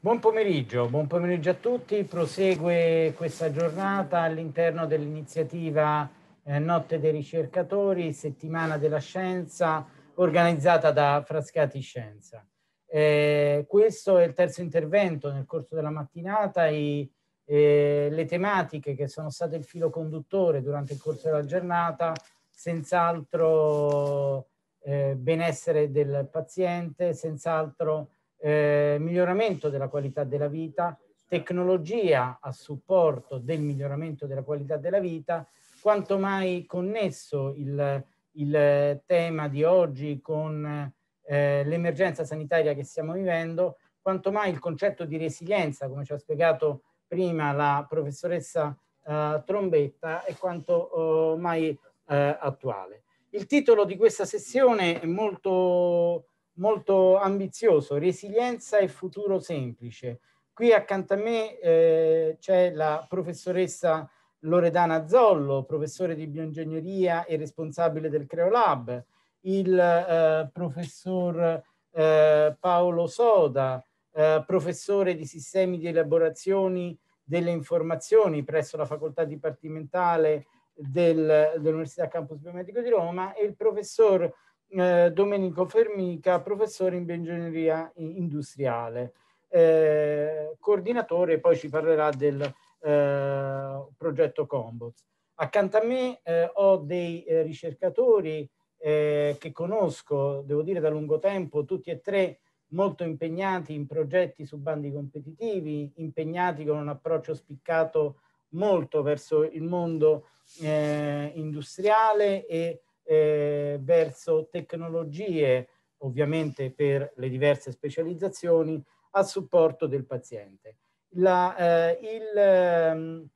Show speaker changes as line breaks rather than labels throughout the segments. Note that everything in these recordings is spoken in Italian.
Buon pomeriggio, buon pomeriggio a tutti. Prosegue questa giornata all'interno dell'iniziativa eh, Notte dei ricercatori, settimana della scienza, organizzata da Frascati Scienza. Eh, questo è il terzo intervento nel corso della mattinata. I, eh, le tematiche che sono state il filo conduttore durante il corso della giornata, senz'altro eh, benessere del paziente, senz'altro eh, miglioramento della qualità della vita, tecnologia a supporto del miglioramento della qualità della vita, quanto mai connesso il, il tema di oggi con eh, l'emergenza sanitaria che stiamo vivendo, quanto mai il concetto di resilienza, come ci ha spiegato prima la professoressa eh, Trombetta, è quanto oh, mai eh, attuale. Il titolo di questa sessione è molto molto ambizioso, resilienza e futuro semplice. Qui accanto a me eh, c'è la professoressa Loredana Zollo, professore di bioingegneria e responsabile del Creolab, il eh, professor eh, Paolo Soda, eh, professore di sistemi di elaborazioni delle informazioni presso la facoltà dipartimentale del, dell'Università Campus Biomedico di Roma e il professor eh, Domenico Fermica, professore in bioingegneria industriale, eh, coordinatore, poi ci parlerà del eh, progetto Combots. Accanto a me eh, ho dei eh, ricercatori eh, che conosco, devo dire da lungo tempo, tutti e tre molto impegnati in progetti su bandi competitivi, impegnati con un approccio spiccato molto verso il mondo industriale e eh, verso tecnologie, ovviamente per le diverse specializzazioni, a supporto del paziente. La, eh, il, ehm,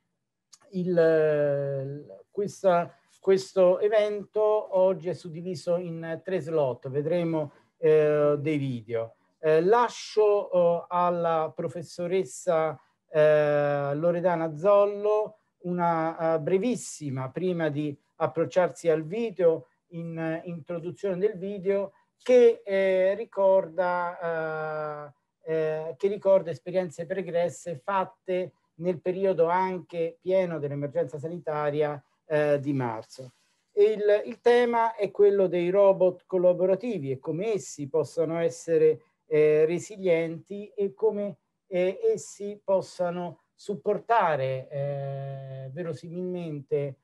il, questa, questo evento oggi è suddiviso in tre slot, vedremo eh, dei video. Eh, lascio eh, alla professoressa eh, Loredana Zollo una brevissima, prima di approcciarsi al video in uh, introduzione del video che eh, ricorda, uh, eh, che ricorda esperienze pregresse fatte nel periodo anche pieno dell'emergenza sanitaria eh, di marzo. Il, il, tema è quello dei robot collaborativi e come essi possano essere eh, resilienti e come eh, essi possano supportare eh, verosimilmente eh, eh,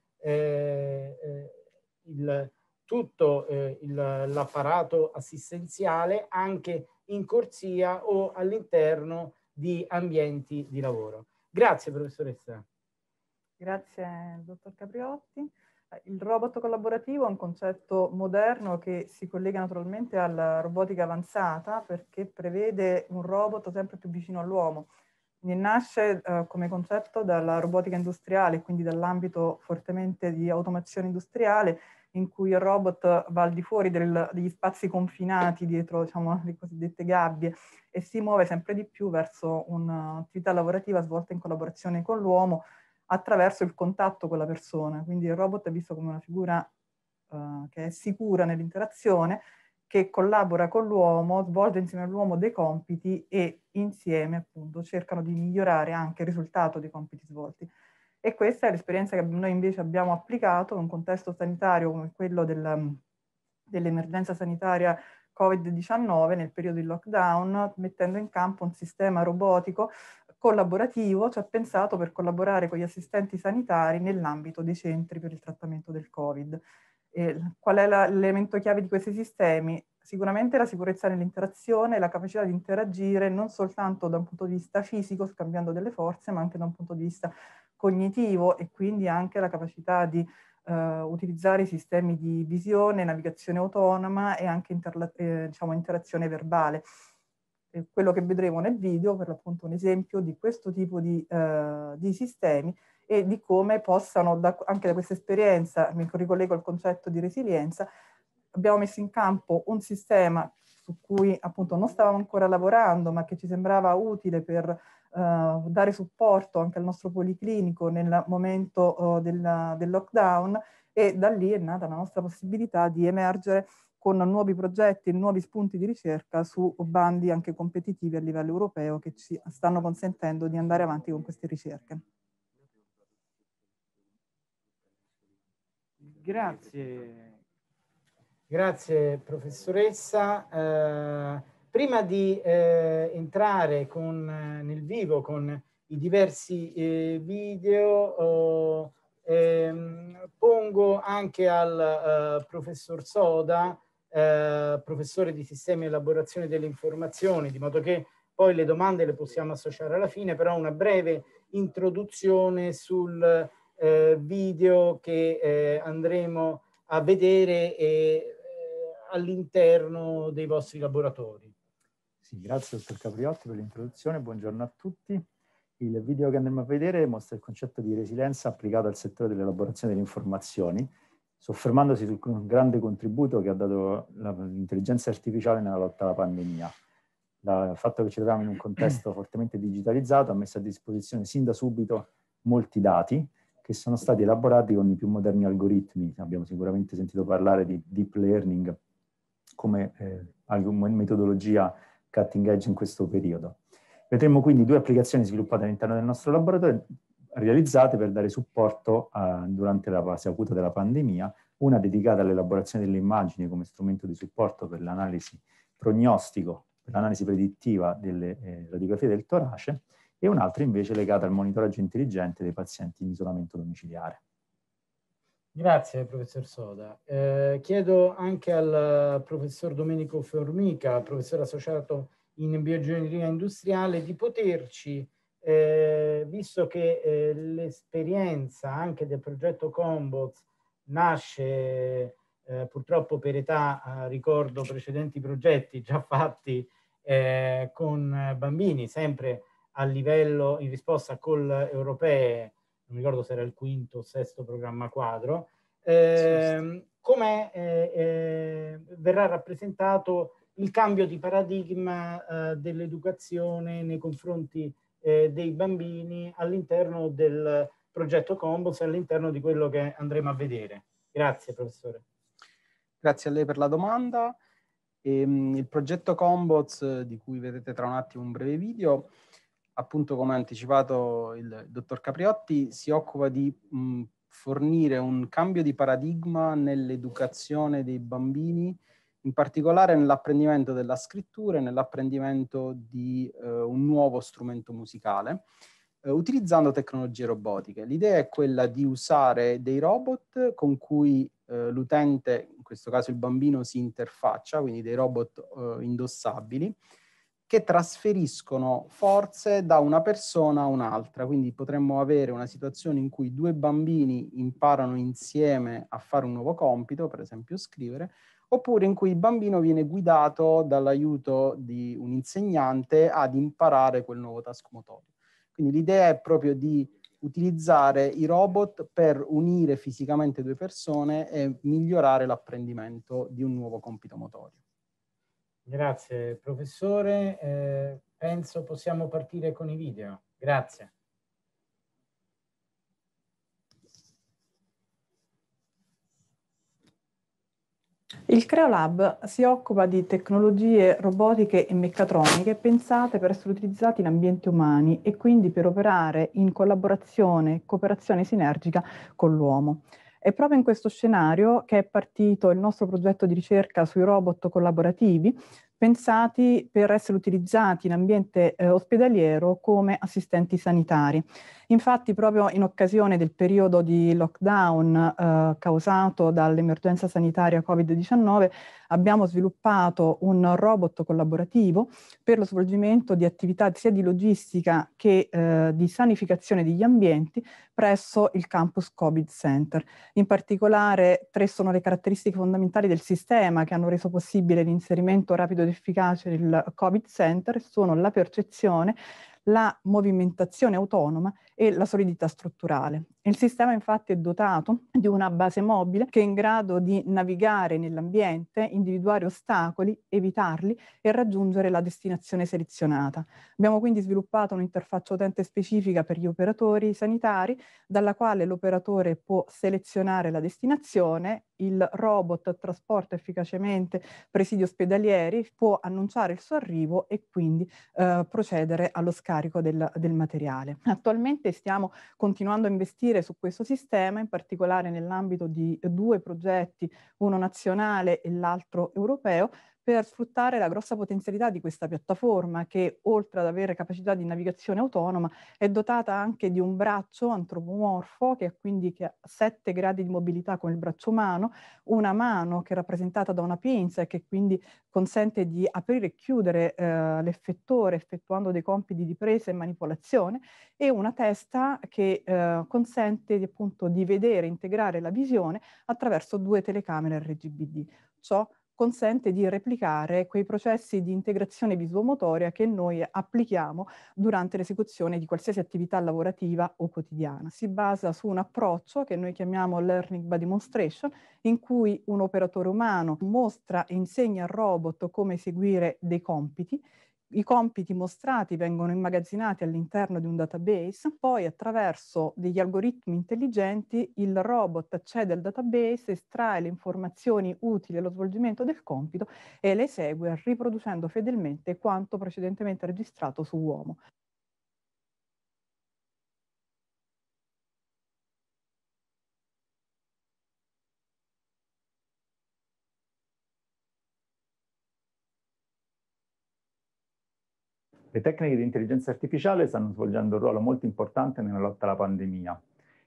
il, tutto eh, l'apparato assistenziale anche in corsia o all'interno di ambienti di lavoro. Grazie professoressa.
Grazie dottor Capriotti. Il robot collaborativo è un concetto moderno che si collega naturalmente alla robotica avanzata perché prevede un robot sempre più vicino all'uomo quindi nasce eh, come concetto dalla robotica industriale, quindi dall'ambito fortemente di automazione industriale, in cui il robot va al di fuori del, degli spazi confinati dietro diciamo, le cosiddette gabbie e si muove sempre di più verso un'attività lavorativa svolta in collaborazione con l'uomo attraverso il contatto con la persona. Quindi il robot è visto come una figura eh, che è sicura nell'interazione, che collabora con l'uomo, svolge insieme all'uomo dei compiti e insieme appunto cercano di migliorare anche il risultato dei compiti svolti. E questa è l'esperienza che noi invece abbiamo applicato in un contesto sanitario come quello del, dell'emergenza sanitaria Covid-19 nel periodo di lockdown, mettendo in campo un sistema robotico collaborativo, cioè pensato per collaborare con gli assistenti sanitari nell'ambito dei centri per il trattamento del Covid. E qual è l'elemento chiave di questi sistemi? Sicuramente la sicurezza nell'interazione, la capacità di interagire non soltanto da un punto di vista fisico, scambiando delle forze, ma anche da un punto di vista cognitivo e quindi anche la capacità di eh, utilizzare i sistemi di visione, navigazione autonoma e anche eh, diciamo, interazione verbale. E quello che vedremo nel video, per l'appunto un esempio di questo tipo di, eh, di sistemi, e di come possano, da, anche da questa esperienza, mi ricollego al concetto di resilienza, abbiamo messo in campo un sistema su cui appunto non stavamo ancora lavorando, ma che ci sembrava utile per uh, dare supporto anche al nostro policlinico nel momento uh, del, del lockdown e da lì è nata la nostra possibilità di emergere con nuovi progetti e nuovi spunti di ricerca su bandi anche competitivi a livello europeo che ci stanno consentendo di andare avanti con queste ricerche.
Grazie. Grazie professoressa. Eh, prima di eh, entrare con, nel vivo con i diversi eh, video, oh, pongo anche al uh, professor Soda eh, professore di sistemi e elaborazione delle informazioni, di modo che poi le domande le possiamo associare alla fine, però una breve introduzione sul eh, video che eh, andremo a vedere eh, all'interno dei vostri laboratori.
Sì, grazie dottor Capriotti per l'introduzione, buongiorno a tutti. Il video che andremo a vedere mostra il concetto di resilienza applicato al settore dell'elaborazione delle informazioni soffermandosi sul grande contributo che ha dato l'intelligenza artificiale nella lotta alla pandemia. il fatto che ci troviamo in un contesto fortemente digitalizzato ha messo a disposizione sin da subito molti dati che sono stati elaborati con i più moderni algoritmi. Abbiamo sicuramente sentito parlare di deep learning come eh, metodologia cutting edge in questo periodo. Vedremo quindi due applicazioni sviluppate all'interno del nostro laboratorio realizzate per dare supporto a, durante la fase acuta della pandemia, una dedicata all'elaborazione delle immagini come strumento di supporto per l'analisi prognostico, per l'analisi predittiva delle eh, radiografie del torace, e un'altra invece legata al monitoraggio intelligente dei pazienti in isolamento domiciliare.
Grazie professor Soda. Eh, chiedo anche al professor Domenico Formica, professore associato in bioingegneria industriale, di poterci eh, visto che eh, l'esperienza anche del progetto Combots nasce eh, purtroppo per età, eh, ricordo precedenti progetti già fatti eh, con bambini, sempre a livello in risposta a call europee, non ricordo se era il quinto o sesto programma quadro, eh, come eh, verrà rappresentato il cambio di paradigma dell'educazione nei confronti eh, dei bambini all'interno del progetto Combos e all'interno di quello che andremo a vedere. Grazie professore.
Grazie a lei per la domanda. Ehm, il progetto Combots, di cui vedete tra un attimo un breve video, appunto come ha anticipato il dottor Capriotti, si occupa di mh, fornire un cambio di paradigma nell'educazione dei bambini in particolare nell'apprendimento della scrittura e nell'apprendimento di eh, un nuovo strumento musicale, eh, utilizzando tecnologie robotiche. L'idea è quella di usare dei robot con cui eh, l'utente, in questo caso il bambino, si interfaccia, quindi dei robot eh, indossabili, che trasferiscono forze da una persona a un'altra. Quindi potremmo avere una situazione in cui due bambini imparano insieme a fare un nuovo compito, per esempio scrivere, oppure in cui il bambino viene guidato dall'aiuto di un insegnante ad imparare quel nuovo task motorio. Quindi l'idea è proprio di utilizzare i robot per unire fisicamente due persone e migliorare l'apprendimento di un nuovo compito motorio.
Grazie professore, eh, penso possiamo partire con i video. Grazie.
Il Creolab si occupa di tecnologie robotiche e meccatroniche pensate per essere utilizzate in ambienti umani e quindi per operare in collaborazione e cooperazione sinergica con l'uomo. È proprio in questo scenario che è partito il nostro progetto di ricerca sui robot collaborativi, pensati per essere utilizzati in ambiente eh, ospedaliero come assistenti sanitari. Infatti proprio in occasione del periodo di lockdown eh, causato dall'emergenza sanitaria Covid-19 abbiamo sviluppato un robot collaborativo per lo svolgimento di attività sia di logistica che eh, di sanificazione degli ambienti presso il campus Covid Center. In particolare tre sono le caratteristiche fondamentali del sistema che hanno reso possibile l'inserimento rapido ed efficace del Covid Center, sono la percezione, la movimentazione autonoma e la solidità strutturale. Il sistema infatti è dotato di una base mobile che è in grado di navigare nell'ambiente, individuare ostacoli, evitarli e raggiungere la destinazione selezionata. Abbiamo quindi sviluppato un'interfaccia utente specifica per gli operatori sanitari dalla quale l'operatore può selezionare la destinazione il robot trasporta efficacemente presidi ospedalieri, può annunciare il suo arrivo e quindi eh, procedere allo scarico del, del materiale. Attualmente stiamo continuando a investire su questo sistema, in particolare nell'ambito di due progetti, uno nazionale e l'altro europeo, per sfruttare la grossa potenzialità di questa piattaforma che oltre ad avere capacità di navigazione autonoma è dotata anche di un braccio antropomorfo che ha quindi ha 7 gradi di mobilità con il braccio umano, una mano che è rappresentata da una pinza e che quindi consente di aprire e chiudere eh, l'effettore effettuando dei compiti di presa e manipolazione e una testa che eh, consente di, appunto di vedere e integrare la visione attraverso due telecamere RGBD. Ciò consente di replicare quei processi di integrazione visuomotoria che noi applichiamo durante l'esecuzione di qualsiasi attività lavorativa o quotidiana. Si basa su un approccio che noi chiamiamo Learning by Demonstration, in cui un operatore umano mostra e insegna al robot come eseguire dei compiti i compiti mostrati vengono immagazzinati all'interno di un database, poi attraverso degli algoritmi intelligenti il robot accede al database, estrae le informazioni utili allo svolgimento del compito e le esegue riproducendo fedelmente quanto precedentemente registrato su uomo.
Le tecniche di intelligenza artificiale stanno svolgendo un ruolo molto importante nella lotta alla pandemia,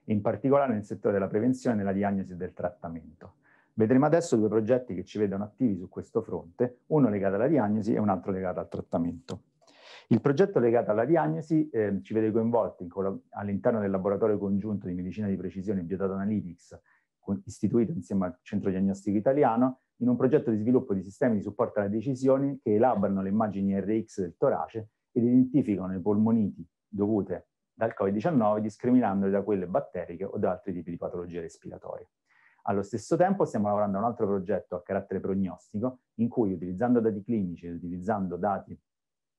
in particolare nel settore della prevenzione, della diagnosi e del trattamento. Vedremo adesso due progetti che ci vedono attivi su questo fronte, uno legato alla diagnosi e un altro legato al trattamento. Il progetto legato alla diagnosi eh, ci vede coinvolti all'interno del laboratorio congiunto di medicina di precisione Biodata Analytics, istituito insieme al Centro Diagnostico Italiano, in un progetto di sviluppo di sistemi di supporto alle decisioni che elaborano le immagini RX del torace ed identificano le polmoniti dovute dal Covid-19 discriminandole da quelle batteriche o da altri tipi di patologie respiratorie. Allo stesso tempo stiamo lavorando a un altro progetto a carattere prognostico in cui utilizzando dati clinici e utilizzando dati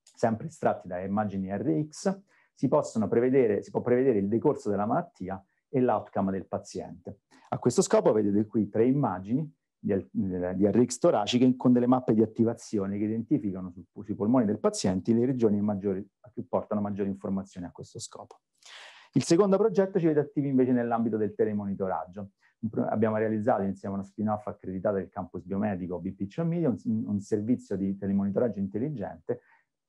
sempre estratti da immagini RX si, possono prevedere, si può prevedere il decorso della malattia e l'outcome del paziente. A questo scopo vedete qui tre immagini di, di RX toraciche con delle mappe di attivazione che identificano su, sui polmoni del paziente le regioni maggiori, a cui portano maggiori informazioni a questo scopo. Il secondo progetto ci vede attivi invece nell'ambito del telemonitoraggio. Abbiamo realizzato insieme a uno spin-off accreditato del campus biomedico BPC Media un, un servizio di telemonitoraggio intelligente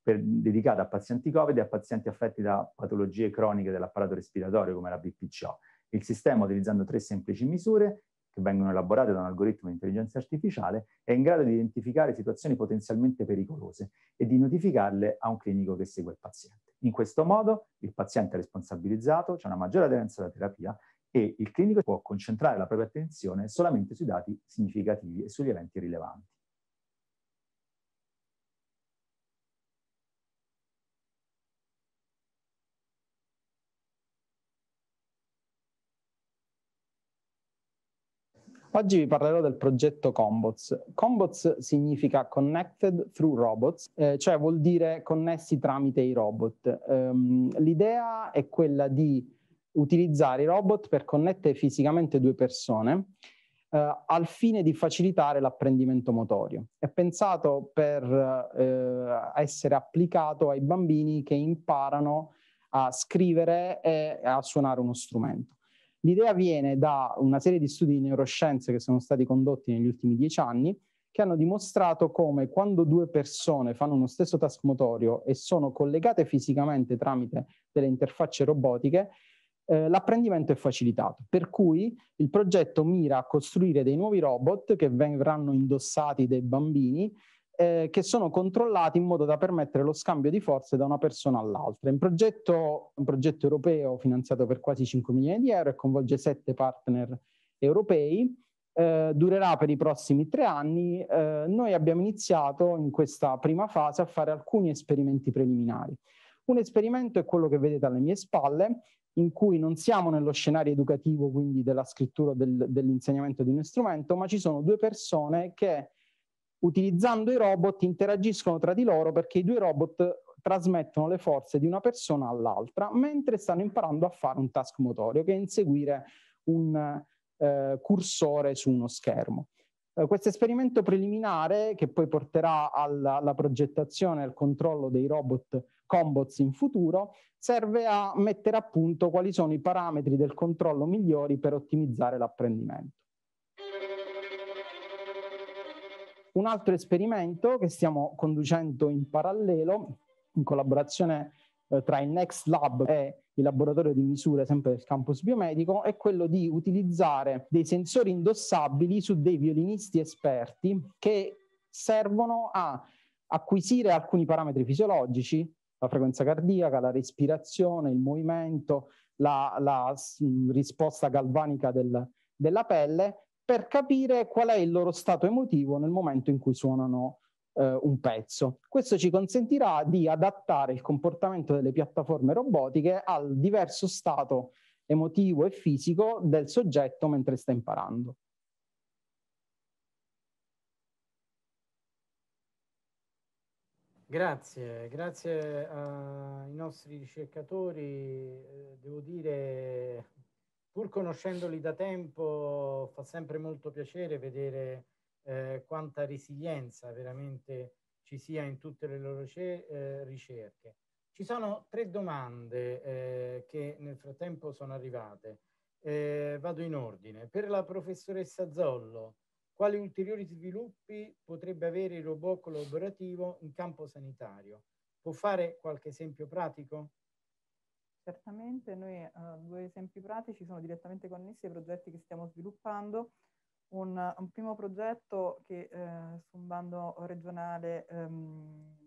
per, dedicato a pazienti Covid e a pazienti affetti da patologie croniche dell'apparato respiratorio come la BPCO. Il sistema, utilizzando tre semplici misure, che vengono elaborate da un algoritmo di intelligenza artificiale, è in grado di identificare situazioni potenzialmente pericolose e di notificarle a un clinico che segue il paziente. In questo modo il paziente è responsabilizzato, c'è una maggiore aderenza alla terapia e il clinico può concentrare la propria attenzione solamente sui dati significativi e sugli eventi rilevanti.
Oggi vi parlerò del progetto Combots. Combots significa Connected Through Robots, eh, cioè vuol dire connessi tramite i robot. Um, l'idea è quella di utilizzare i robot per connettere fisicamente due persone eh, al fine di facilitare l'apprendimento motorio. È pensato per eh, essere applicato ai bambini che imparano a scrivere e a suonare uno strumento. L'idea viene da una serie di studi di neuroscienze che sono stati condotti negli ultimi dieci anni che hanno dimostrato come quando due persone fanno uno stesso task motorio e sono collegate fisicamente tramite delle interfacce robotiche, eh, l'apprendimento è facilitato. Per cui il progetto mira a costruire dei nuovi robot che verranno indossati dai bambini eh, che sono controllati in modo da permettere lo scambio di forze da una persona all'altra. È un progetto, un progetto europeo finanziato per quasi 5 milioni di euro e coinvolge sette partner europei. Eh, durerà per i prossimi tre anni. Eh, noi abbiamo iniziato in questa prima fase a fare alcuni esperimenti preliminari. Un esperimento è quello che vedete alle mie spalle, in cui non siamo nello scenario educativo, quindi della scrittura del, dell'insegnamento di uno strumento, ma ci sono due persone che utilizzando i robot interagiscono tra di loro perché i due robot trasmettono le forze di una persona all'altra mentre stanno imparando a fare un task motorio che è inseguire un eh, cursore su uno schermo. Eh, questo esperimento preliminare, che poi porterà alla, alla progettazione e al controllo dei robot combots in futuro, serve a mettere a punto quali sono i parametri del controllo migliori per ottimizzare l'apprendimento. Un altro esperimento che stiamo conducendo in parallelo, in collaborazione eh, tra il Next Lab e il laboratorio di misure sempre del campus biomedico, è quello di utilizzare dei sensori indossabili su dei violinisti esperti che servono a acquisire alcuni parametri fisiologici, la frequenza cardiaca, la respirazione, il movimento, la, la risposta galvanica del, della pelle, per capire qual è il loro stato emotivo nel momento in cui suonano eh, un pezzo. Questo ci consentirà di adattare il comportamento delle piattaforme robotiche al diverso stato emotivo e fisico del soggetto mentre sta imparando.
Grazie, grazie ai nostri ricercatori. Eh, devo dire, pur conoscendoli da tempo, fa sempre molto piacere vedere eh, quanta resilienza veramente ci sia in tutte le loro eh, ricerche. Ci sono tre domande eh, che nel frattempo sono arrivate. Eh, vado in ordine. Per la professoressa Zollo, quali ulteriori sviluppi potrebbe avere il robot collaborativo in campo sanitario? Può fare qualche esempio pratico?
Certamente, noi uh, due esempi pratici sono direttamente connessi ai progetti che stiamo sviluppando un, un primo progetto che eh, su un bando regionale ehm,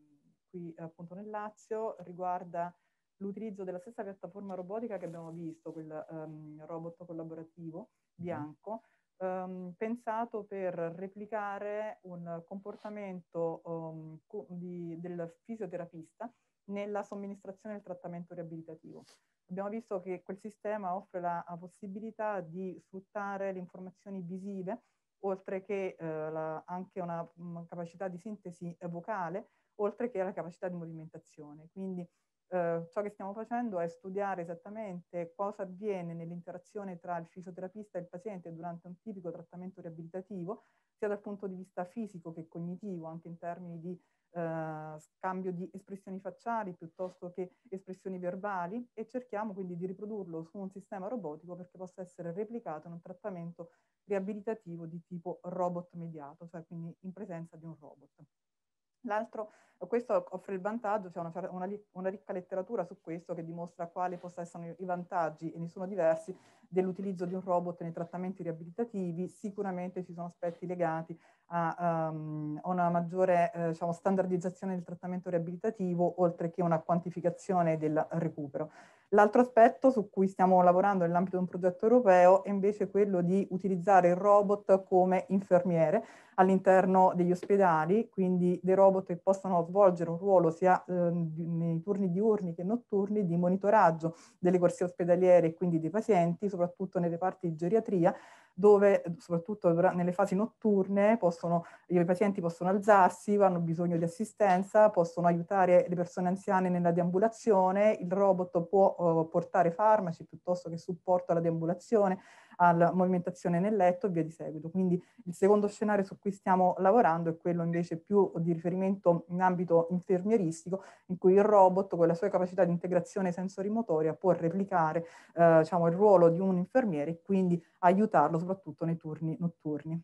qui appunto nel Lazio riguarda l'utilizzo della stessa piattaforma robotica che abbiamo visto, quel um, robot collaborativo mhm. bianco, um, pensato per replicare un comportamento um, di, del fisioterapista nella somministrazione del trattamento riabilitativo abbiamo visto che quel sistema offre la, la possibilità di sfruttare le informazioni visive, oltre che eh, la, anche una, una, capacità di sintesi vocale, oltre che la capacità di movimentazione. Quindi eh, ciò che stiamo facendo è studiare esattamente cosa avviene nell'interazione tra il fisioterapista e il paziente durante un tipico trattamento riabilitativo, sia dal punto di vista fisico che cognitivo, anche in termini di eh, scambio di espressioni facciali piuttosto che espressioni verbali e cerchiamo quindi di riprodurlo su un sistema robotico perché possa essere replicato in un trattamento riabilitativo di tipo robot mediato, cioè quindi in presenza di un robot. L'altro, questo offre il vantaggio, c'è cioè una, una, una, ricca letteratura su questo che dimostra quali possano essere i vantaggi, e ne sono diversi, dell'utilizzo di un robot nei trattamenti riabilitativi. Sicuramente ci sono aspetti legati a, um, una maggiore eh, diciamo, standardizzazione del trattamento riabilitativo, oltre che una quantificazione del recupero. L'altro aspetto su cui stiamo lavorando nell'ambito di un progetto europeo è invece quello di utilizzare il robot come infermiere all'interno degli ospedali, quindi dei robot che possano svolgere un ruolo sia eh, nei turni diurni che notturni di monitoraggio delle corsie ospedaliere e quindi dei pazienti, soprattutto nelle parti di geriatria, dove soprattutto nelle fasi notturne possono, i pazienti possono alzarsi, hanno bisogno di assistenza, possono aiutare le persone anziane nella deambulazione, il robot può uh, portare farmaci piuttosto che supporto alla deambulazione, alla movimentazione nel letto e via di seguito. Quindi il secondo scenario su cui stiamo lavorando è quello invece più di riferimento in ambito infermieristico, in cui il robot con la sua capacità di integrazione sensorimotoria può replicare eh, diciamo, il ruolo di un infermiere e quindi aiutarlo soprattutto nei turni notturni.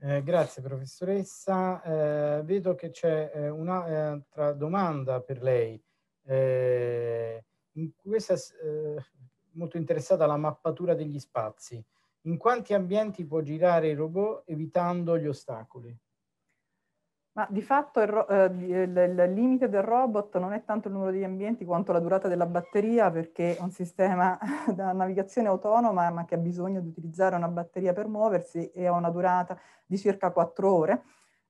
Eh, grazie professoressa. Eh, vedo che c'è eh, un'altra domanda per lei. Eh, in questa eh, molto interessata alla mappatura degli spazi. In quanti ambienti può girare il robot evitando gli ostacoli?
Ma di fatto il, eh, il, il, limite del robot non è tanto il numero di ambienti quanto la durata della batteria perché è un sistema da navigazione autonoma ma che ha bisogno di utilizzare una batteria per muoversi e ha una durata di circa 4 ore.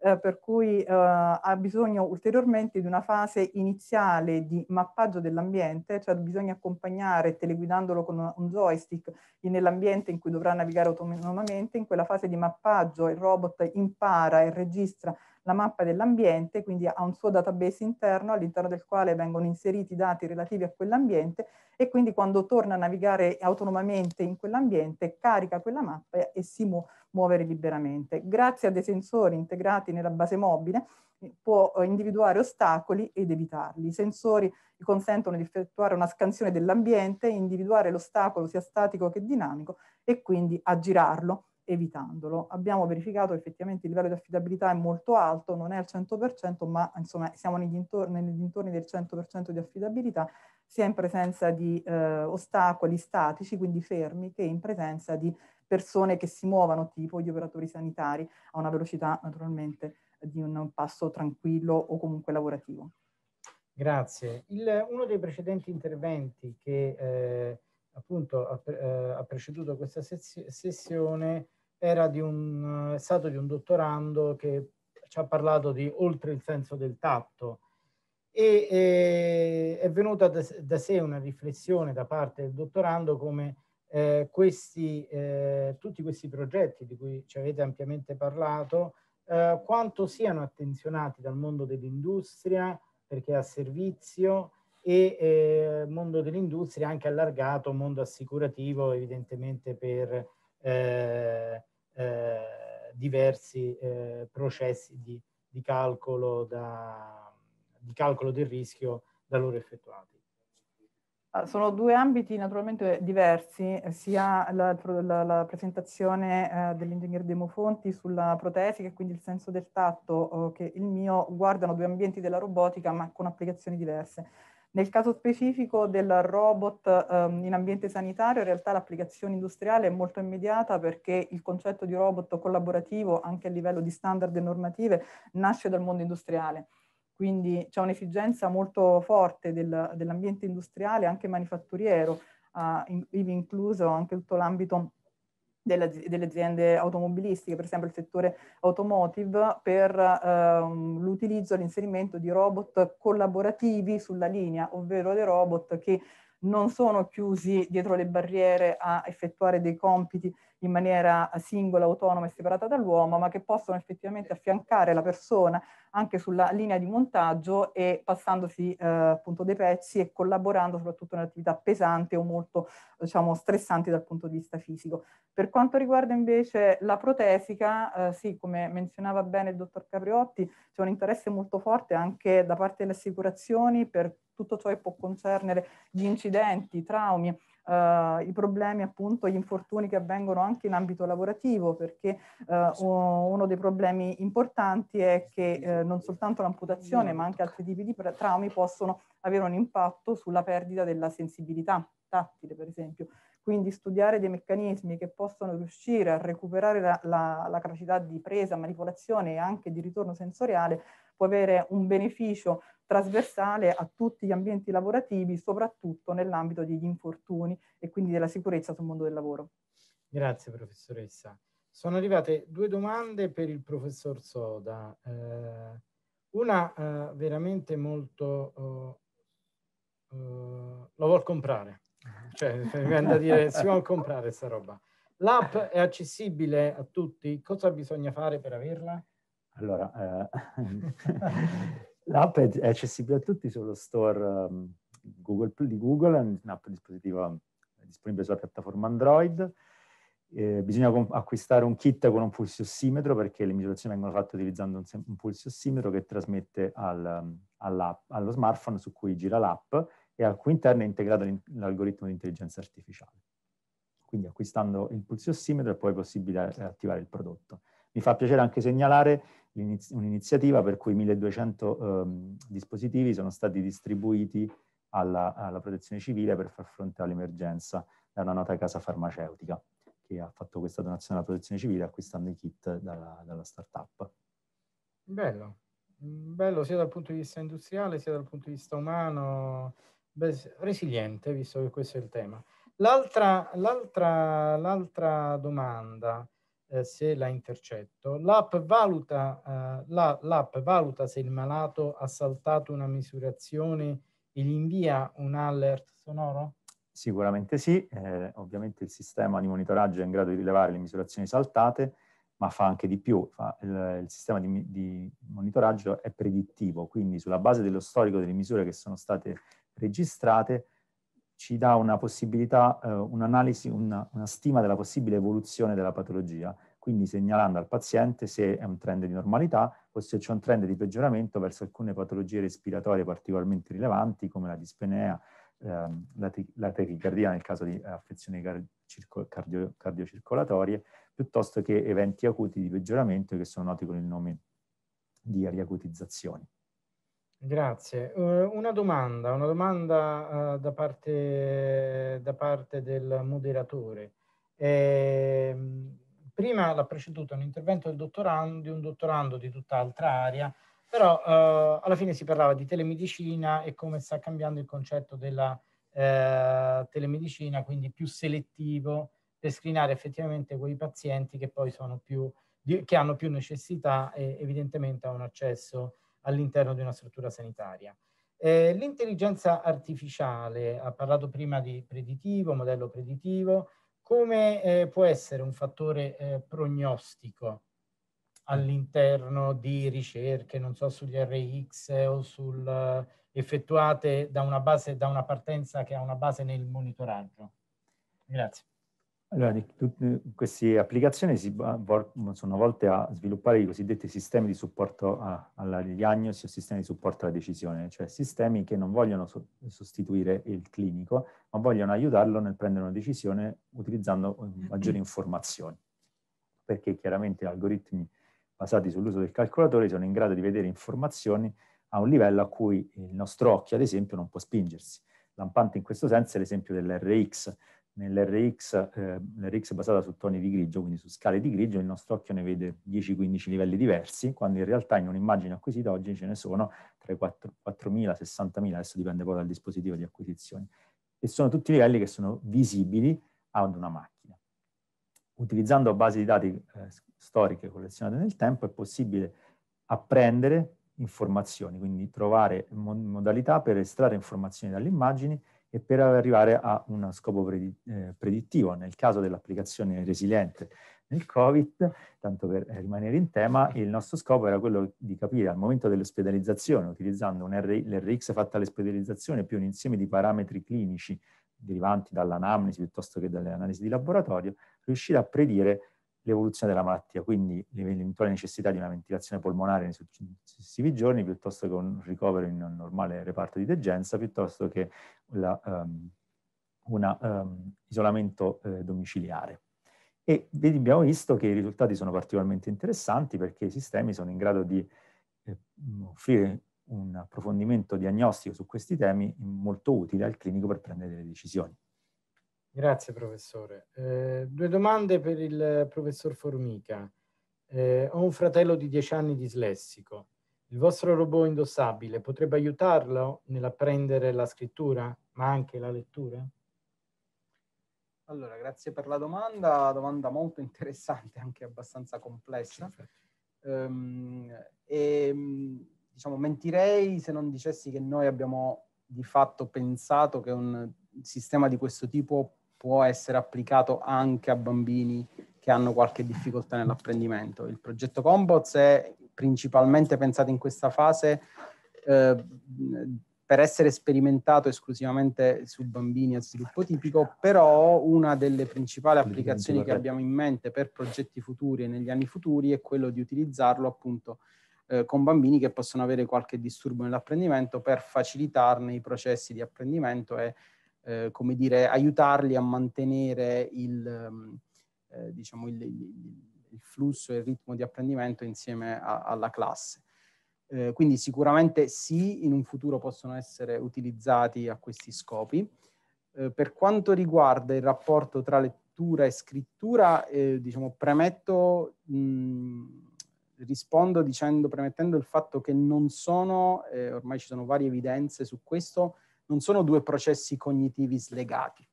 Eh, per cui eh, ha bisogno ulteriormente di una fase iniziale di mappaggio dell'ambiente, cioè bisogna accompagnare teleguidandolo con un joystick nell'ambiente in cui dovrà navigare autonomamente, in quella fase di mappaggio il robot impara e registra la mappa dell'ambiente, quindi ha un suo database interno all'interno del quale vengono inseriti i dati relativi a quell'ambiente e quindi quando torna a navigare autonomamente in quell'ambiente carica quella mappa e si mu muovere liberamente. Grazie a dei sensori integrati nella base mobile eh, può eh, individuare ostacoli ed evitarli. I sensori consentono di effettuare una scansione dell'ambiente, individuare l'ostacolo sia statico che dinamico e quindi aggirarlo evitandolo. Abbiamo verificato che effettivamente il livello di affidabilità è molto alto, non è al 100%, ma insomma siamo nei dintorni, nei dintorni del 100% di affidabilità, sia in presenza di eh, ostacoli statici, quindi fermi, che in presenza di persone che si muovono, tipo gli operatori sanitari, a una velocità naturalmente di un passo tranquillo o comunque lavorativo.
Grazie. Il, uno dei precedenti interventi che eh, appunto ha, eh, ha, preceduto questa sessione era di un, è stato di un dottorando che ci ha parlato di oltre il senso del tatto e eh, è venuta da, da, sé una riflessione da parte del dottorando come eh, questi, eh, tutti questi progetti di cui ci avete ampiamente parlato, eh, quanto siano attenzionati dal mondo dell'industria perché è a servizio e eh, mondo dell'industria anche allargato, mondo assicurativo evidentemente per eh, eh, diversi processi di, di, calcolo da, di calcolo del rischio da loro effettuati.
Ah, sono due ambiti naturalmente diversi, sia la, la, la presentazione eh, dell'ingegner Demofonti sulla protesi, che quindi il senso del tatto, eh, che il mio, guardano due ambienti della robotica ma con applicazioni diverse. Nel caso specifico del robot um, in ambiente sanitario, in realtà l'applicazione industriale è molto immediata perché il concetto di robot collaborativo, anche a livello di standard e normative, nasce dal mondo industriale. Quindi c'è un'esigenza molto forte del, dell'ambiente industriale, anche manifatturiero, uh, in, incluso anche tutto l'ambito delle, delle, aziende automobilistiche, per esempio il settore automotive, per ehm, l'utilizzo e l'inserimento di robot collaborativi sulla linea, ovvero dei robot che non sono chiusi dietro le barriere a effettuare dei compiti in maniera singola, autonoma e separata dall'uomo, ma che possono effettivamente affiancare la persona anche sulla linea di montaggio e passandosi eh, appunto dei pezzi e collaborando soprattutto in attività pesanti o molto diciamo stressanti dal punto di vista fisico. Per quanto riguarda invece la protesica, eh, sì, come menzionava bene il dottor Capriotti, c'è un interesse molto forte anche da parte delle assicurazioni per tutto ciò che può concernere gli incidenti, i traumi, Uh, i problemi, appunto, gli infortuni che avvengono anche in ambito lavorativo, perché uh, uno dei problemi importanti è che uh, non soltanto l'amputazione, ma anche altri tipi di traumi possono avere un impatto sulla perdita della sensibilità tattile, per esempio. Quindi studiare dei meccanismi che possono riuscire a recuperare la, la, la capacità di presa, manipolazione e anche di ritorno sensoriale può avere un beneficio trasversale a tutti gli ambienti lavorativi, soprattutto nell'ambito degli infortuni e quindi della sicurezza sul mondo del lavoro.
Grazie professoressa. Sono arrivate due domande per il professor Soda. Eh, una eh, veramente molto... Uh, uh, lo vuol comprare. Cioè, mi viene da dire, si vuole comprare questa roba. L'app è accessibile a tutti? Cosa bisogna fare per averla?
Allora, eh, L'app è accessibile a tutti sullo store um, Google, di Google, è un'app disponibile sulla piattaforma Android. Eh, bisogna acquistare un kit con un pulsiossimetro perché le misurazioni vengono fatte utilizzando un, un pulsiossimetro che trasmette al, allo smartphone su cui gira l'app e al cui interno è integrato l'algoritmo di intelligenza artificiale. Quindi acquistando il pulsiossimetro è poi possibile attivare il prodotto. Mi fa piacere anche segnalare un'iniziativa per cui 1200 ehm, dispositivi sono stati distribuiti alla, alla, protezione civile per far fronte all'emergenza da una nota casa farmaceutica che ha fatto questa donazione alla protezione civile acquistando i kit dalla, dalla startup.
Bello, bello sia dal punto di vista industriale sia dal punto di vista umano, Beh, resiliente visto che questo è il tema. L'altra, l'altra, l'altra domanda eh, se la intercetto. L'app valuta, eh, la, valuta se il malato ha saltato una misurazione e gli invia un alert sonoro?
Sicuramente sì, eh, ovviamente il sistema di monitoraggio è in grado di rilevare le misurazioni saltate, ma fa anche di più. Fa, il, il, sistema di, di, monitoraggio è predittivo, quindi sulla base dello storico delle misure che sono state registrate ci dà una possibilità, eh, un'analisi, una, una stima della possibile evoluzione della patologia, quindi segnalando al paziente se è un trend di normalità o se c'è un trend di peggioramento verso alcune patologie respiratorie particolarmente rilevanti come la dispnea, ehm, la, la tachicardia nel caso di affezioni cardio, cardiocircolatorie, piuttosto che eventi acuti di peggioramento che sono noti con il nome di riacutizzazioni.
Grazie. Uh, una domanda, una domanda uh, da, parte, da, parte, del moderatore. Eh, prima l'ha preceduto un intervento del dottorando, di un dottorando di tutt'altra area, però uh, alla fine si parlava di telemedicina e come sta cambiando il concetto della telemedicina, quindi più selettivo per screenare effettivamente quei pazienti che poi sono più, che hanno più necessità e evidentemente hanno accesso all'interno di una struttura sanitaria. Eh, l'intelligenza artificiale, ha parlato prima di preditivo, modello preditivo, come eh, può essere un fattore eh, prognostico all'interno di ricerche, non so, sugli RX o sul, uh, effettuate da una base, da una partenza che ha una base nel monitoraggio? Grazie.
Allora, queste applicazioni si, sono volte a sviluppare i cosiddetti sistemi di supporto a, alla diagnosi o sistemi di supporto alla decisione, cioè sistemi che non vogliono so, sostituire il clinico, ma vogliono aiutarlo nel prendere una decisione utilizzando eh, maggiori informazioni. Perché chiaramente algoritmi basati sull'uso del calcolatore sono in grado di vedere informazioni a un livello a cui il nostro occhio, ad esempio, non può spingersi. Lampante in questo senso è l'esempio dell'RX, nell'RX, eh, l'RX è basata su toni di grigio, quindi su scale di grigio, il nostro occhio ne vede 10-15 livelli diversi, quando in realtà in un'immagine acquisita oggi ce ne sono tra i 4.000 e 60.000, adesso dipende poi dal dispositivo di acquisizione. E sono tutti livelli che sono visibili ad una macchina. Utilizzando basi di dati eh, storiche collezionate nel tempo è possibile apprendere informazioni, quindi trovare modalità per estrarre informazioni dalle immagini e per arrivare a uno scopo eh, predittivo. Nel caso dell'applicazione resiliente nel Covid, tanto per rimanere in tema, il nostro scopo era quello di capire al momento dell'ospedalizzazione, utilizzando l'RX fatta all'ospedalizzazione più un insieme di parametri clinici derivanti dall'anamnesi piuttosto che dalle analisi di laboratorio, riuscire a predire l'evoluzione della malattia, quindi l'eventuale necessità di una ventilazione polmonare nei successivi giorni, piuttosto che un ricovero in un normale reparto di degenza, piuttosto che la, um, un um, isolamento eh, domiciliare. E abbiamo visto che i risultati sono particolarmente interessanti perché i sistemi sono in grado di eh, offrire un approfondimento diagnostico su questi temi molto utile al clinico per prendere delle decisioni.
Grazie professore. Eh, due domande per il professor Formica. Eh, ho un fratello di 10 anni dislessico. Il vostro robot indossabile potrebbe aiutarlo nell'apprendere la scrittura, ma anche la lettura?
Allora, grazie per la domanda, domanda molto interessante, anche abbastanza complessa. Um, e, diciamo, mentirei se non dicessi che noi abbiamo di fatto pensato che un sistema di questo tipo può essere applicato anche a bambini che hanno qualche difficoltà nell'apprendimento. Il progetto Combots è principalmente pensato in questa fase eh, per essere sperimentato esclusivamente su bambini a sviluppo tipico, però una delle principali applicazioni che abbiamo in mente per progetti futuri e negli anni futuri è quello di utilizzarlo appunto eh, con bambini che possono avere qualche disturbo nell'apprendimento per facilitarne i processi di apprendimento e eh, come dire, aiutarli a mantenere il, ehm, eh, diciamo il, il, il, flusso e il ritmo di apprendimento insieme a, alla classe. Eh, quindi sicuramente sì, in un futuro possono essere utilizzati a questi scopi. Eh, per quanto riguarda il rapporto tra lettura e scrittura, eh, diciamo, premetto, mh, rispondo dicendo, premettendo il fatto che non sono, eh, ormai ci sono varie evidenze su questo, non sono due processi cognitivi slegati.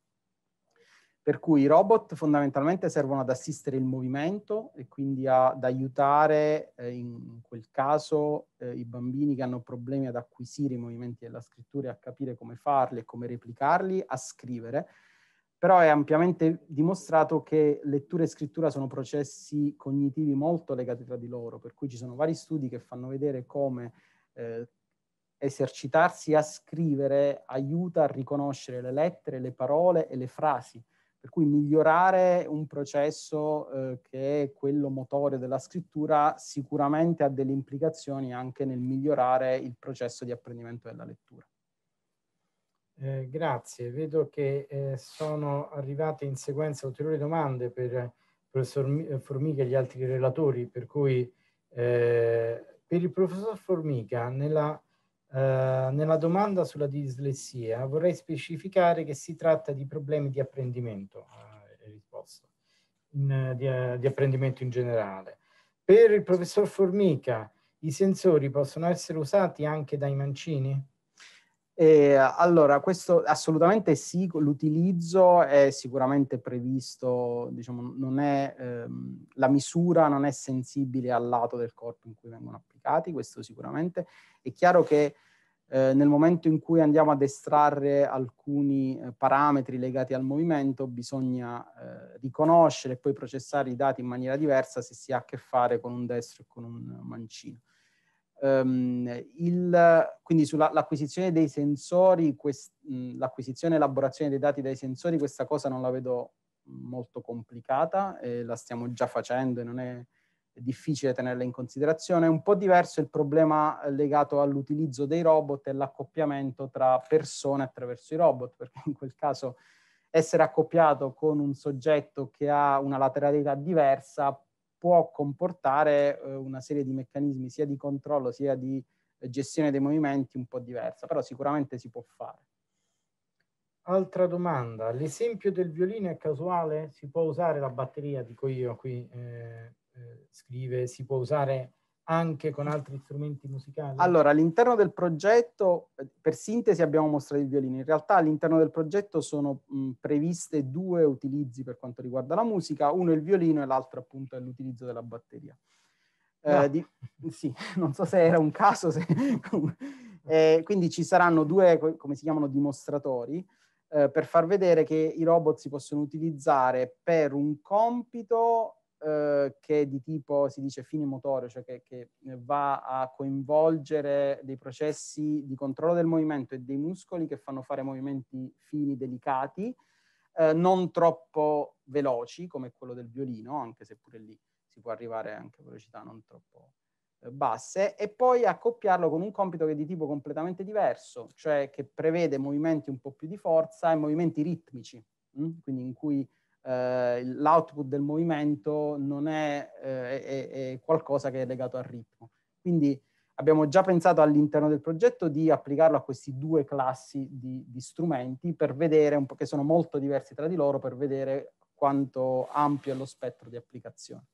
Per cui i robot fondamentalmente servono ad assistere il movimento e quindi ad aiutare eh, in quel caso eh, i bambini che hanno problemi ad acquisire i movimenti della scrittura e a capire come farli e come replicarli, a scrivere. Però è ampiamente dimostrato che lettura e scrittura sono processi cognitivi molto legati tra di loro, per cui ci sono vari studi che fanno vedere come eh, esercitarsi a scrivere aiuta a riconoscere le lettere, le parole e le frasi per cui migliorare un processo eh, che è quello motore della scrittura sicuramente ha delle implicazioni anche nel migliorare il processo di apprendimento della lettura.
Eh, grazie, vedo che eh, sono arrivate in sequenza ulteriori domande per il professor eh, Formica e gli altri relatori, per cui eh, per il professor Formica nella eh, nella domanda sulla dislessia vorrei specificare che si tratta di problemi di apprendimento, eh, in, di, eh, di apprendimento in generale. Per il professor Formica, i sensori possono essere usati anche dai mancini?
Eh, allora, questo assolutamente sì, l'utilizzo è sicuramente previsto, diciamo, non è, ehm, la misura non è sensibile al lato del corpo in cui vengono applicati, questo sicuramente. È chiaro che eh, nel momento in cui andiamo ad estrarre alcuni eh, parametri legati al movimento, bisogna eh, riconoscere e poi processare i dati in maniera diversa se si ha a che fare con un destro e con un mancino. Um, il, quindi sull'acquisizione dei sensori, l'acquisizione e elaborazione dei dati dai sensori, questa cosa non la vedo molto complicata, eh, la stiamo già facendo e non è difficile tenerla in considerazione. Un po' diverso il problema legato all'utilizzo dei robot e l'accoppiamento tra persone attraverso i robot, perché in quel caso essere accoppiato con un soggetto che ha una lateralità diversa può comportare eh, una serie di meccanismi sia di controllo sia di gestione dei movimenti un po' diversa, però sicuramente si può fare.
Altra domanda, l'esempio del violino è casuale? Si può usare la batteria, dico io qui, eh, eh, scrive si può usare anche con altri strumenti musicali?
Allora, all'interno del progetto, eh, per sintesi abbiamo mostrato il violino, in realtà all'interno del progetto sono mh, previste due utilizzi per quanto riguarda la musica, uno è il violino e l'altro appunto è l'utilizzo della batteria. Eh, no. di, sì, non so se era un caso, se, eh, quindi ci saranno due, come si chiamano, dimostratori, eh, per far vedere che i robot si possono utilizzare per un compito eh, che di tipo, si dice, fine motore, cioè che, che, va a coinvolgere dei processi di controllo del movimento e dei muscoli che fanno fare movimenti fini, delicati, eh, non troppo veloci come quello del violino, anche se pure lì si può arrivare anche a velocità non troppo eh, basse, e poi accoppiarlo con un compito che è di tipo completamente diverso, cioè che prevede movimenti un po' più di forza e movimenti ritmici? Mm? quindi in cui eh, l'output del movimento non è, eh, è, è, qualcosa che è legato al ritmo. Quindi abbiamo già pensato all'interno del progetto di applicarlo a questi due classi di, di strumenti per vedere un po' che sono molto diversi tra di loro, per vedere quanto ampio è lo spettro di applicazione.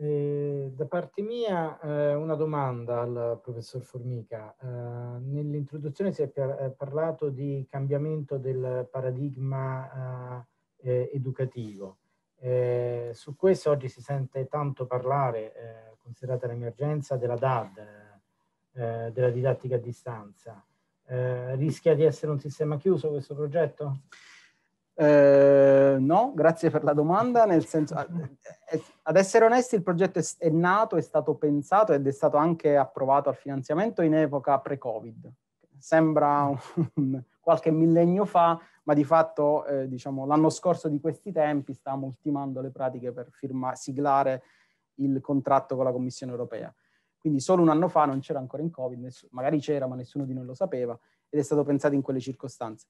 Eh, da parte mia eh, una domanda al professor Formica. Eh, nell'introduzione si è par parlato di cambiamento del paradigma eh, eh, educativo. Eh, su questo oggi si sente tanto parlare, eh, considerata l'emergenza della DAD, eh, della didattica a distanza. Eh, rischia di essere un sistema chiuso questo progetto?
Eh, no, grazie per la domanda. Nel senso, ad essere onesti, il progetto è nato, è stato pensato ed è stato anche approvato al finanziamento in epoca pre-Covid. Sembra un, qualche millennio fa, ma di fatto eh, diciamo, l'anno scorso di questi tempi stavamo ultimando le pratiche per firma, siglare il contratto con la Commissione europea. Quindi solo un anno fa non c'era ancora in Covid, nessuno, magari c'era ma nessuno di noi lo sapeva ed è stato pensato in quelle circostanze.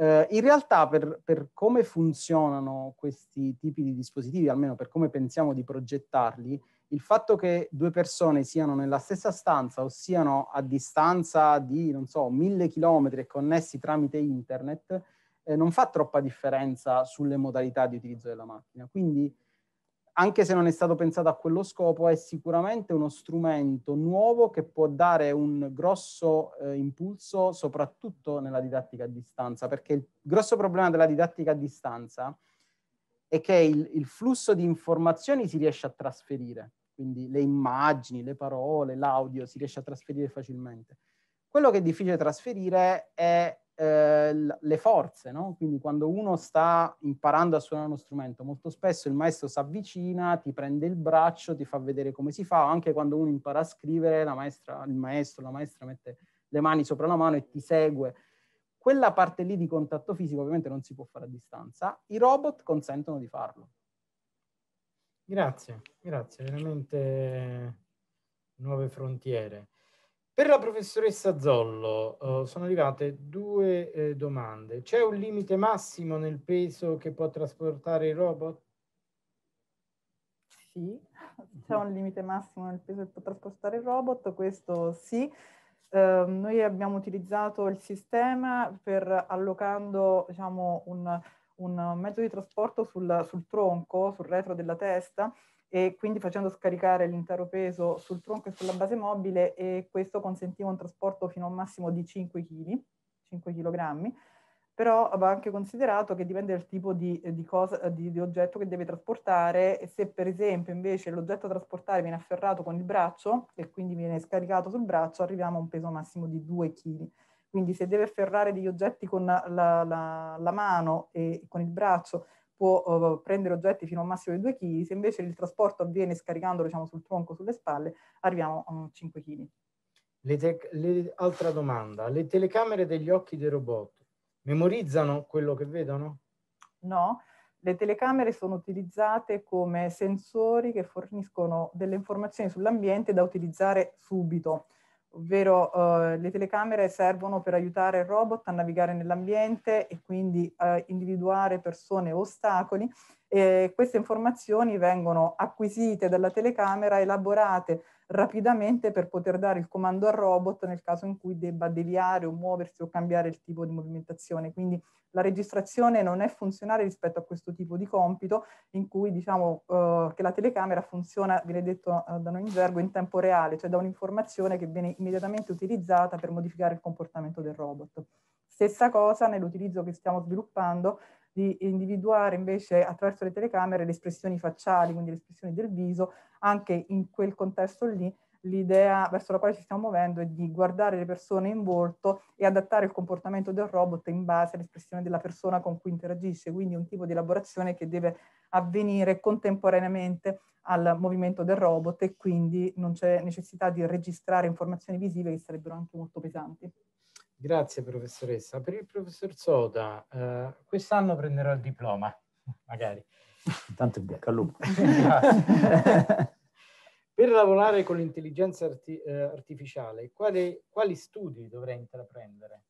Eh, in realtà per, per, come funzionano questi tipi di dispositivi, almeno per come pensiamo di progettarli, il fatto che due persone siano nella stessa stanza o siano a distanza di, non so, mille chilometri e connessi tramite internet, eh, non fa troppa differenza sulle modalità di utilizzo della macchina. Quindi anche se non è stato pensato a quello scopo, è sicuramente uno strumento nuovo che può dare un grosso eh, impulso soprattutto nella didattica a distanza, perché il grosso problema della didattica a distanza è che il, il flusso di informazioni si riesce a trasferire, quindi le immagini, le parole, l'audio si riesce a trasferire facilmente. Quello che è difficile trasferire è eh, le forze, no? Quindi quando uno sta imparando a suonare uno strumento, molto spesso il maestro si avvicina, ti prende il braccio, ti fa vedere come si fa, anche quando uno impara a scrivere, la maestra, il maestro, la maestra mette le mani sopra la mano e ti segue. Quella parte lì di contatto fisico ovviamente non si può fare a distanza, i robot consentono di farlo.
Grazie, grazie, veramente nuove frontiere. Per la professoressa Zollo uh, sono arrivate due eh, domande. C'è un limite massimo nel peso che può trasportare il robot?
Sì, c'è un limite massimo nel peso che può trasportare il robot, questo sì. Uh, noi abbiamo utilizzato il sistema per allocando diciamo, un, un mezzo di trasporto sul, sul tronco, sul retro della testa, e quindi facendo scaricare l'intero peso sul tronco e sulla base mobile e questo consentiva un trasporto fino a un massimo di 5 kg, 5 kg, però va anche considerato che dipende dal tipo di, di, cosa, di, di oggetto che deve trasportare e se per esempio invece l'oggetto da trasportare viene afferrato con il braccio e quindi viene scaricato sul braccio arriviamo a un peso massimo di 2 kg. Quindi se deve afferrare degli oggetti con la, la, la mano e con il braccio può uh, prendere oggetti fino a un massimo di 2 kg, se invece il trasporto avviene scaricandolo diciamo, sul tronco, sulle spalle, arriviamo a 5 kg.
Altra domanda, le telecamere degli occhi dei robot memorizzano quello che vedono?
No, le telecamere sono utilizzate come sensori che forniscono delle informazioni sull'ambiente da utilizzare subito ovvero uh, le telecamere servono per aiutare il robot a navigare nell'ambiente e quindi a individuare persone o ostacoli. E queste informazioni vengono acquisite dalla telecamera, elaborate rapidamente per poter dare il comando al robot nel caso in cui debba deviare o muoversi o cambiare il tipo di movimentazione. Quindi la registrazione non è funzionale rispetto a questo tipo di compito in cui diciamo uh, che la telecamera funziona, viene detto uh, da noi in gergo, in tempo reale, cioè da un'informazione che viene immediatamente utilizzata per modificare il comportamento del robot. Stessa cosa nell'utilizzo che stiamo sviluppando di individuare invece attraverso le telecamere le espressioni facciali, quindi le espressioni del viso, anche in quel contesto lì l'idea verso la quale ci stiamo muovendo è di guardare le persone in volto e adattare il comportamento del robot in base all'espressione della persona con cui interagisce, quindi un tipo di elaborazione che deve avvenire contemporaneamente al movimento del robot e quindi non c'è necessità di registrare informazioni visive che sarebbero anche molto pesanti.
Grazie professoressa. Per il professor Soda, eh, quest'anno prenderò il diploma, magari.
Intanto in bocca al lupo.
per lavorare con l'intelligenza arti eh, artificiale, quali, quali, studi dovrei intraprendere?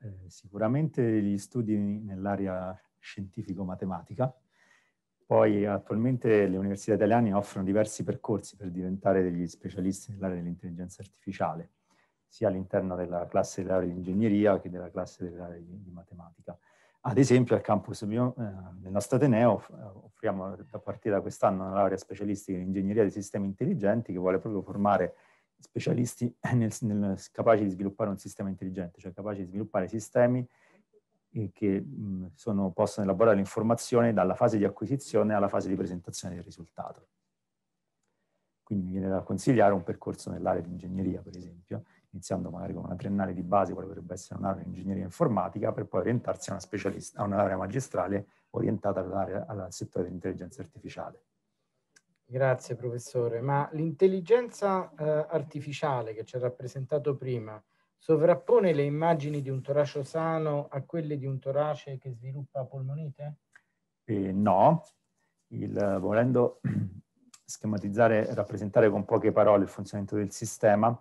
Eh, sicuramente gli studi nell'area scientifico-matematica. Poi attualmente le università italiane offrono diversi percorsi per diventare degli specialisti nell'area dell'intelligenza artificiale sia all'interno della classe dell'area di ingegneria che della classe dell'area di, di, matematica. Ad esempio al campus bio, eh, del nostro Ateneo eh, offriamo a partire da quest'anno una laurea specialistica in ingegneria dei sistemi intelligenti che vuole proprio formare specialisti nel, nel, capaci di sviluppare un sistema intelligente, cioè capaci di sviluppare sistemi che mh, sono, possono elaborare l'informazione dalla fase di acquisizione alla fase di presentazione del risultato. Quindi mi viene da consigliare un percorso nell'area di ingegneria, per esempio, iniziando magari con una triennale di base, quale potrebbe essere un'area di ingegneria informatica, per poi orientarsi a una specialista, a un'area magistrale orientata al settore dell'intelligenza artificiale.
Grazie professore, ma l'intelligenza eh, artificiale che ci ha rappresentato prima sovrappone le immagini di un torace sano a quelle di un torace che sviluppa polmonite?
Eh, no, il, volendo schematizzare e rappresentare con poche parole il funzionamento del sistema,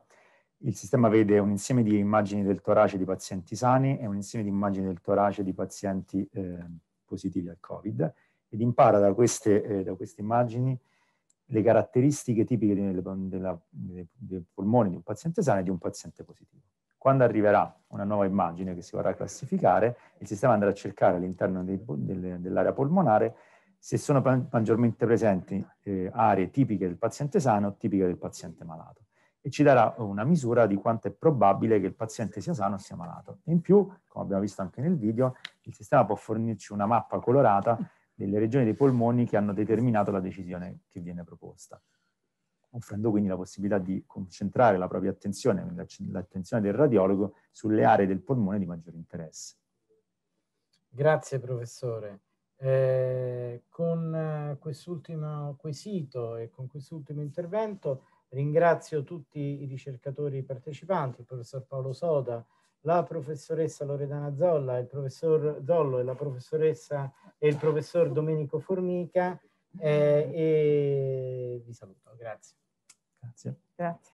il sistema vede un insieme di immagini del torace di pazienti sani e un insieme di immagini del torace di pazienti eh, positivi al Covid ed impara da queste, eh, da queste immagini le caratteristiche tipiche dei polmoni di un paziente sano e di un paziente positivo. Quando arriverà una nuova immagine che si vorrà classificare, il sistema andrà a cercare all'interno dell'area polmonare se sono maggiormente presenti eh, aree tipiche del paziente sano o tipiche del paziente malato e ci darà una misura di quanto è probabile che il paziente sia sano o sia malato. In più, come abbiamo visto anche nel video, il sistema può fornirci una mappa colorata delle regioni dei polmoni che hanno determinato la decisione che viene proposta, offrendo quindi la possibilità di concentrare la propria attenzione, l'attenzione del radiologo, sulle aree del polmone di maggiore interesse.
Grazie professore. Eh, con eh, quest'ultimo quesito e con quest'ultimo intervento Ringrazio tutti i ricercatori partecipanti, il professor Paolo Soda, la professoressa Loredana Zolla, il professor Zollo e la professoressa e il professor Domenico Formica eh, e vi saluto. Grazie.
Grazie.
Grazie.